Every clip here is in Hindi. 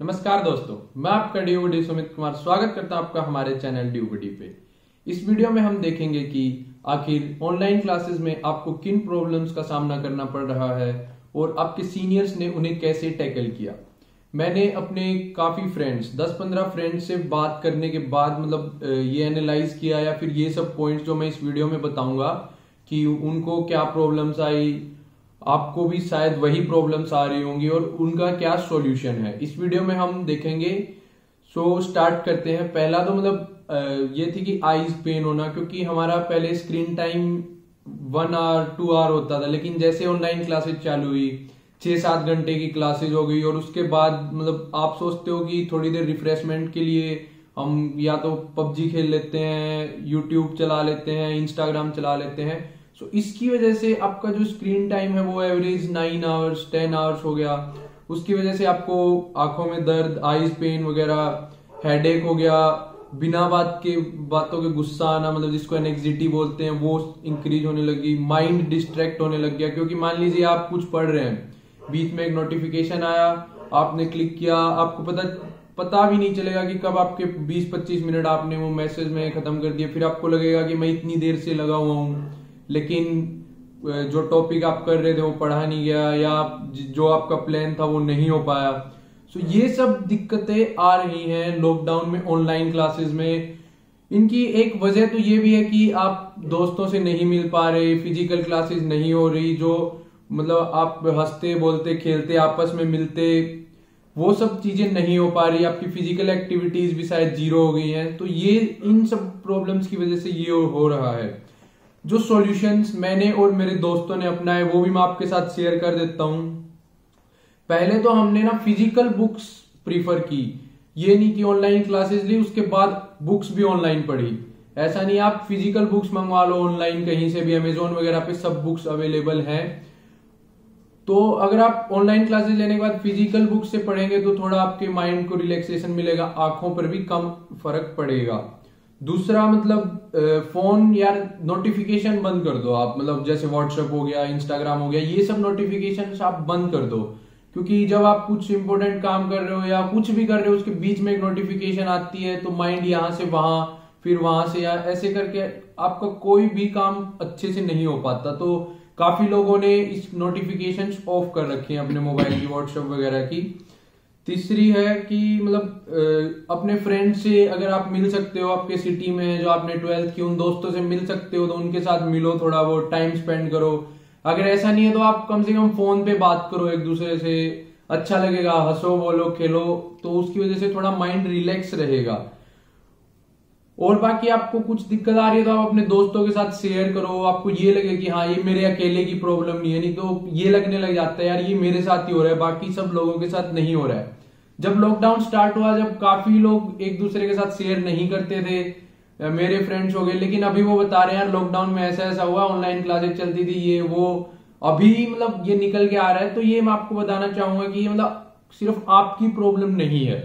नमस्कार दोस्तों, मैं आपका डीओडी सुमित कुमार स्वागत करता हूँ आपका हमारे चैनल डीओडी पे। इस वीडियो में हम देखेंगे कि आखिर ऑनलाइन क्लासेस में आपको किन प्रॉब्लम्स का सामना करना पड़ रहा है और आपके सीनियर्स ने उन्हें कैसे टैकल किया। मैंने अपने काफ़ी फ्रेंड्स 10-15 फ्रेंड्स से बात करने के बाद मतलब ये एनालाइज किया या फिर ये सब पॉइंट्स जो मैं इस वीडियो में बताऊँगा कि उनको क्या प्रॉब्लम्स आई आपको भी शायद वही प्रॉब्लम्स आ रही होंगी और उनका क्या सॉल्यूशन है? इस वीडियो में हम देखेंगे। सो so, स्टार्ट करते हैं। पहला तो मतलब ये थी कि आईज पेन होना क्योंकि हमारा पहले screen time one hour two hour होता था लेकिन जैसे ऑनलाइन क्लासेज चालू हुई छह सात घंटे की क्लासेज हो गई और उसके बाद मतलब आप सोचते हो कि थोड़ी देर रिफ्रेशमेंट के लिए हम या तो पबजी खेल लेते हैं यूट्यूब चला लेते हैं इंस्टाग्राम चला लेते हैं। सो so, इसकी वजह से आपका जो स्क्रीन टाइम है वो average nine hours ten hours हो गया उसकी वजह से आपको आँखों में दर्द आईज पेन वगैरह हेडेक हो गया बिना बात के बातों के गुस्सा आना मतलब जिसको एनेक्सिटी बोलते हैं वो इंक्रीज होने लगी माइंड डिस्ट्रैक्ट होने लग गया। क्योंकि मान लीजिए आप कुछ पढ़ रहे हैं बीच में एक नोटिफिकेशन आया आपने क्लिक किया आपको पता पता भी नहीं चलेगा कि कब आपके 20-25 मिनट आपने वो मैसेज में खत्म कर दिया। फिर आपको लगेगा कि मैं इतनी देर से लगा हुआ हूँ। लेकिन जो टॉपिक आप कर रहे थे वो पढ़ा नहीं गया, या जो आपका प्लान था वो नहीं हो पाया। सो ये सब दिक्कतें आ रही हैं लॉकडाउन में ऑनलाइन क्लासेस में। इनकी एक वजह तो ये भी है कि आप दोस्तों से नहीं मिल पा रहे फ़िज़िकल क्लासेस नहीं हो रही, जो मतलब आप हँसते, बोलते, खेलते, आपस में मिलते, वो सब चीज़ें नहीं हो पा रही। आपकी फ़िज़िकल एक्टिविटीज़ भी शायद ज़ीरो हो गई हैं। तो ये, इन सब प्रॉब्लम्स की वजह से ये हो रहा है। जो सॉल्यूशंस मैंने और मेरे दोस्तों ने अपनाए, वो भी मैं आपके साथ शेयर कर देता हूँ। पहले तो हमने ना फ़िज़िकल बुक्स प्रीफर की। ये नहीं कि ऑनलाइन क्लासेस ली, उसके बाद बुक्स भी ऑनलाइन पढ़ी। ऐसा नहीं, आप फ़िज़िकल बुक्स मंगवा लो ऑनलाइन कहीं से भी अमेजोन वगैरह पे सब बुक्स अवेलेबल हैं। तो अगर आप ऑनलाइन क्लासेस लेने के बाद फ़िज़िकल बुक्स से पढ़ेंगे तो थोड़ा आपके माइंड को रिलैक्सेशन मिलेगा, आँखों पर भी कम फ़र्क पड़ेगा। दूसरा मतलब फ़ोन या नोटिफिकेशन बंद कर दो आप। मतलब जैसे व्हाट्सएप हो गया इंस्टाग्राम हो गया, ये सब नोटिफिकेशन आप बंद कर दो। क्योंकि जब आप कुछ इंपॉर्टेंट काम कर रहे हो या कुछ भी कर रहे हो, उसके बीच में एक नोटिफिकेशन आती है तो माइंड यहाँ से वहाँ, फिर वहाँ से या ऐसे करके आपका कोई भी काम अच्छे से नहीं हो पाता। तो काफ़ी लोगों ने इस नोटिफिकेशन ऑफ़ कर रखे हैं अपने मोबाइल की व्हाट्सएप वगैरह की। तीसरी है कि मतलब अपने फ्रेंड से अगर आप मिल सकते हो आपके सिटी में, जो आपने ट्वेल्थ की उन दोस्तों से मिल सकते हो तो उनके साथ मिलो थोड़ा बहुत टाइम स्पेंड करो। अगर ऐसा नहीं है तो आप कम से कम फ़ोन पे बात करो एक दूसरे से अच्छा लगेगा, हंसो, बोलो, खेलो तो उसकी वजह से थोड़ा माइंड रिलैक्स रहेगा। और बाकी आपको कुछ दिक्कत आ रही है तो आप अपने दोस्तों के साथ शेयर करो। आपको ये लगे कि हाँ ये मेरे अकेले की प्रॉब्लम नहीं है। नहीं तो ये लगने लग जाता है, यार, ये मेरे साथ ही हो रहा है, बाकी सब लोगों के साथ नहीं हो रहा है। जब लॉकडाउन स्टार्ट हुआ, जब काफ़ी लोग एक दूसरे के साथ शेयर नहीं करते थे मेरे फ्रेंड्स हो गए, लेकिन अभी वो बता रहे हैं, यार लॉकडाउन में ऐसा ऐसा हुआ ऑनलाइन क्लासेस चलती थी, ये, वो। अभी मतलब ये निकल के आ रहा है तो ये मैं आपको बताना चाहूँगा कि ये मतलब सिर्फ़ आपकी प्रॉब्लम नहीं है।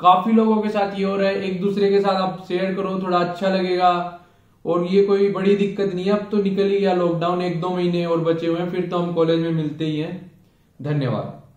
काफ़ी लोगों के साथ ये हो रहा है, एक दूसरे के साथ आप शेयर करो, थोड़ा अच्छा लगेगा। और ये कोई बड़ी दिक्कत नहीं है, अब तो निकल ही गया लॉकडाउन एक दो महीने और बचे हुए हैं, फिर तो हम कॉलेज में मिलते ही हैं। धन्यवाद।